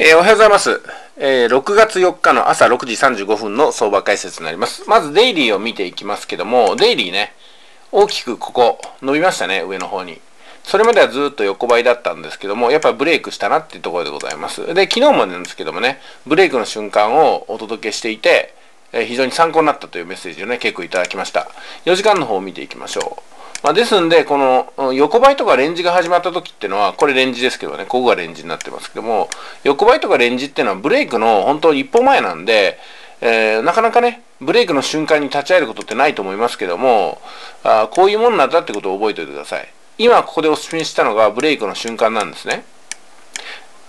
えー、おはようございます。えー、6月4日の朝6時35分の相場解説になります。まずデイリーを見ていきますけども、デイリーね、大きくここ伸びましたね、上の方に。それまではずっと横ばいだったんですけども、やっぱブレイクしたなっていうところでございます。で、昨日もなんですけどもね、ブレイクの瞬間をお届けしていて、えー、非常に参考になったというメッセージをね、結構いただきました。4時間の方を見ていきましょう。まあ、ですんで、この横ばいとかレンジが始まった時っていうのは、これレンジですけどね、ここがレンジになってますけども、横ばいとかレンジっていうのはブレイクの本当一歩前なんで、えー、なかなかね、ブレイクの瞬間に立ち会えることってないと思いますけども、あこういうもんなんだってことを覚えておいてください。今ここでお勧めしたのがブレイクの瞬間なんですね。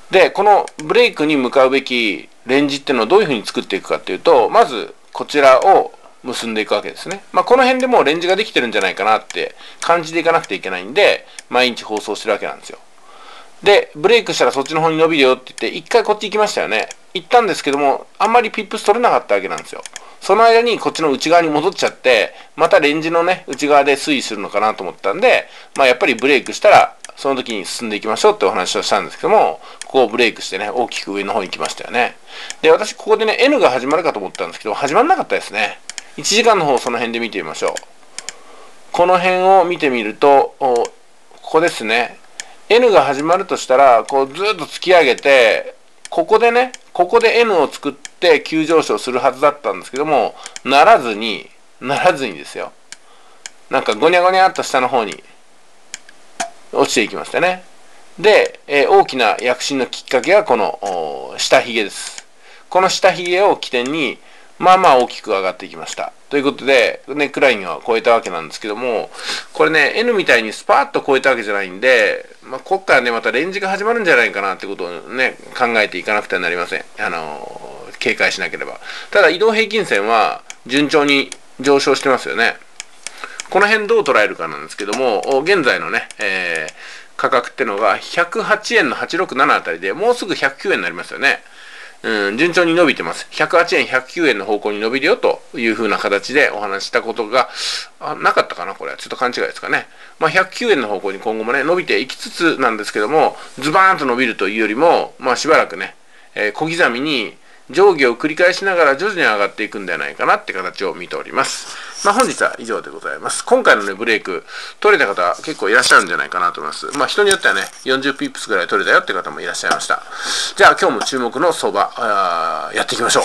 で、このブレイクに向かうべきレンジっていうのをどういうふうに作っていくかっていうと、まずこちらを結んでいくわけですね。まあ、この辺でもうレンジができてるんじゃないかなって感じでいかなくていけないんで、毎日放送してるわけなんですよ。で、ブレイクしたらそっちの方に伸びるよって言って、一回こっち行きましたよね。行ったんですけども、あんまりピップス取れなかったわけなんですよ。その間にこっちの内側に戻っちゃって、またレンジのね、内側で推移するのかなと思ったんで、まあやっぱりブレイクしたら、その時に進んでいきましょうってお話をしたんですけども、ここをブレイクしてね、大きく上の方に行きましたよね。で、私ここでね、N が始まるかと思ったんですけど、始まんなかったですね。1時間の方をその辺で見てみましょう。この辺を見てみると、ここですね。N が始まるとしたら、こうずっと突き上げて、ここでね、ここで N を作って急上昇するはずだったんですけども、ならずに、ならずにですよ。なんかゴニャゴニャっと下の方に落ちていきましたね。で、えー、大きな躍進のきっかけがこの下髭です。この下髭を起点に、まあまあ大きく上がっていきました。ということで、ネックラインは超えたわけなんですけども、これね、N みたいにスパーッと超えたわけじゃないんで、まあ、こっからね、またレンジが始まるんじゃないかなってことをね、考えていかなくてはなりません。あのー、警戒しなければ。ただ、移動平均線は順調に上昇してますよね。この辺どう捉えるかなんですけども、現在のね、えー、価格ってのが108円の867あたりでもうすぐ109円になりますよね。うん、順調に伸びてます。108円、109円の方向に伸びるよというふうな形でお話したことがあなかったかなこれ。ちょっと勘違いですかね。まあ、109円の方向に今後もね、伸びていきつつなんですけども、ズバーンと伸びるというよりも、まあ、しばらくね、えー、小刻みに上下を繰り返しながら徐々に上がっていくんではないかなって形を見ております。まあ、本日は以上でございます。今回のね、ブレイク、取れた方結構いらっしゃるんじゃないかなと思います。まあ、人によってはね、40ピップスぐらい取れたよって方もいらっしゃいました。じゃあ、今日も注目の相場、やっていきましょう。